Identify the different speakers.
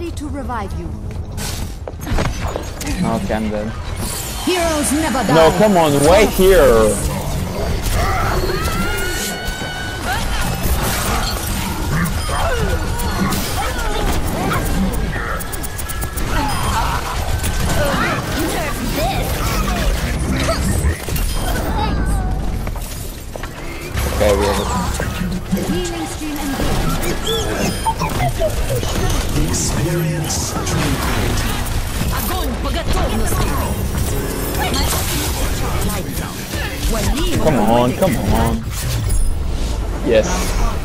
Speaker 1: ready to revive you.
Speaker 2: Okay, I'm dead.
Speaker 1: Heroes never die.
Speaker 2: No, come on, wait here. Okay, we have it.
Speaker 1: Healing stream engaged.
Speaker 3: Experience tranquility.
Speaker 4: Огонь по готовности!
Speaker 2: Come on, come on. Yes.